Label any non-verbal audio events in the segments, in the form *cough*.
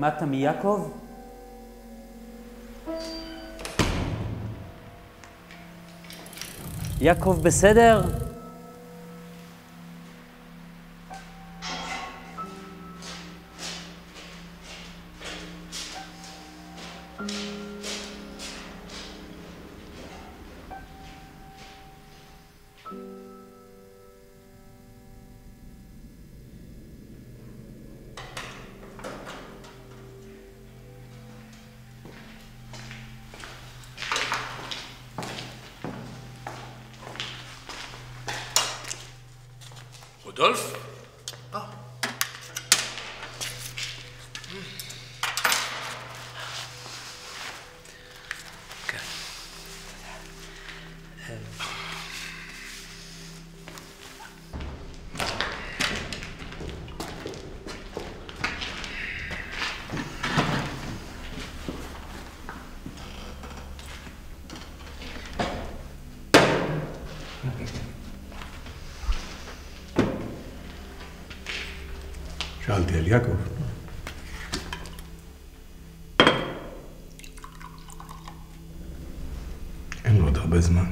שמעת מיעקב? יעקב בסדר? שאלתי על יעקב. אין לו עוד הרבה זמן.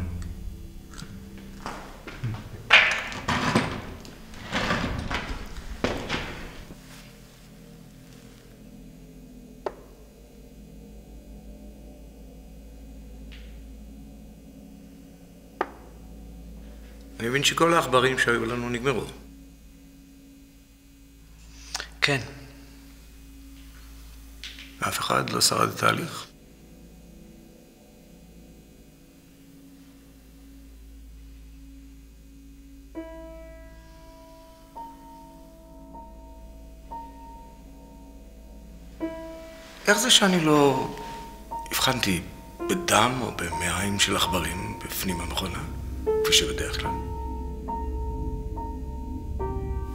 אני מבין שכל העכברים שהיו לנו נגמרו. כן, אף אחד לא שרד את ההליך. איך זה שאני לא הבחנתי בדם או במעיים של עכברים בפנים המכונה, כפי שבדרך כלל?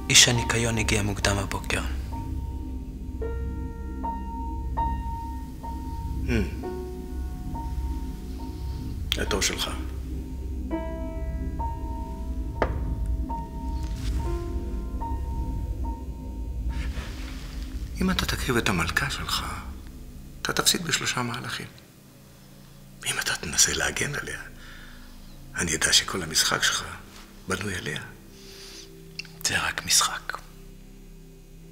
איש הניקיון הגיע מוקדם הבוקר. התור שלך. אם אתה תקריב את המלכה שלך, אתה תפסיד בשלושה מהלכים. אם אתה תנסה להגן עליה, אני אדע שכל המשחק שלך בנוי עליה. זה רק משחק.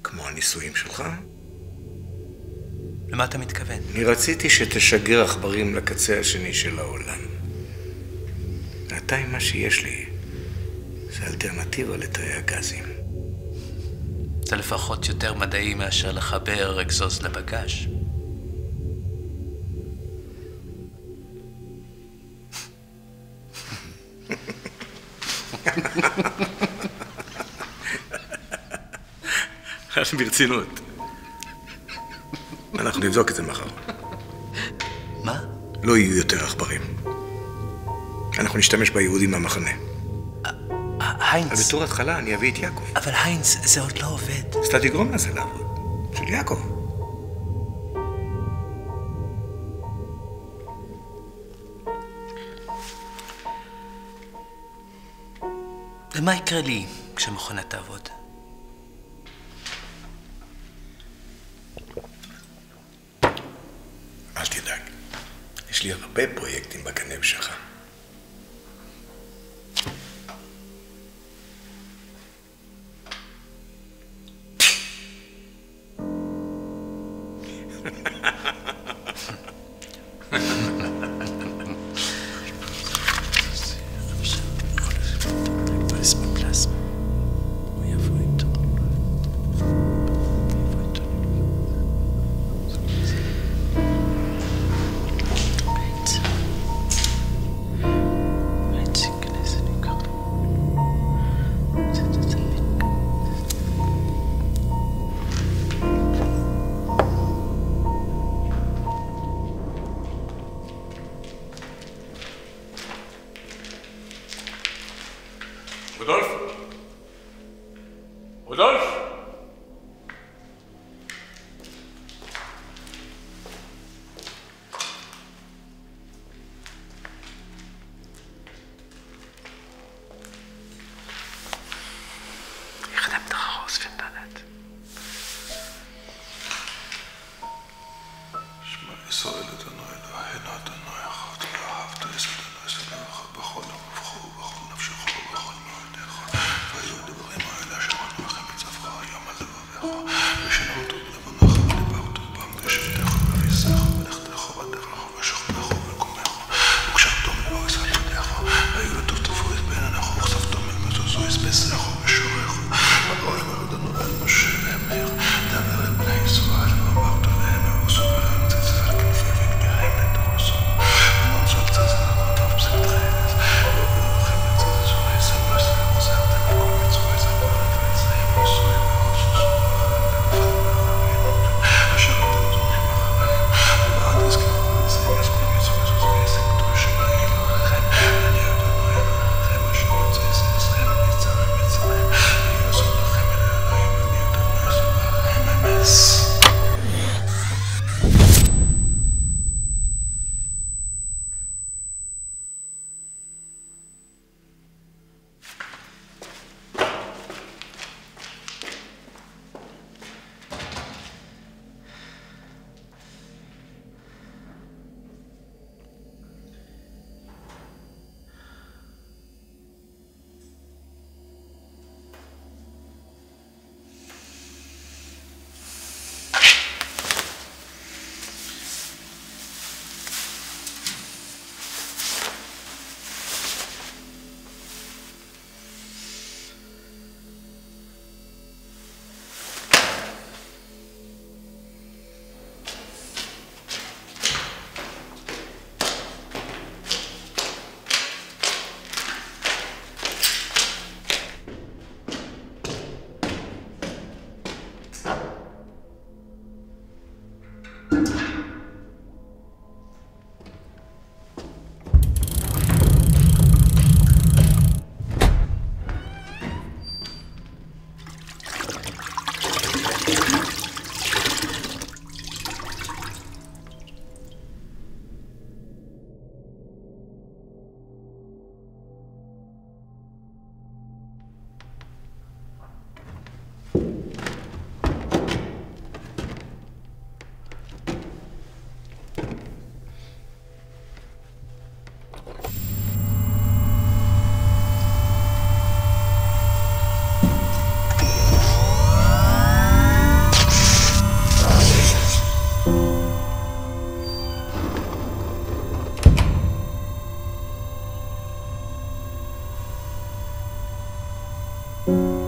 כמו הנישואים שלך. למה אתה מתכוון? אני רציתי שתשגר עכברים לקצה השני של העולם. בינתיים מה שיש לי זה אלטרנטיבה לתאי הגזים. זה לפחות יותר מדעי מאשר לחבר אגזוז לבגאז'. *laughs* *laughs* ברצינות. אנחנו נבדוק את זה מחר. מה? לא יהיו יותר עכברים. אנחנו נשתמש ביהודים מהמחנה. היינץ, אז בתור התחלה אני אביא את יעקב. אבל היינץ, זה עוד לא עובד. אז אתה תגרום לזה לעבוד. של יעקב. ומה יקרה לי כשהמכונה תעבוד? יש לי הרבה פרויקטים בקנה שלך. פלסמה. *laughs* Rudolf? Rudolf? Ich nehme den Haus, finde ich. לא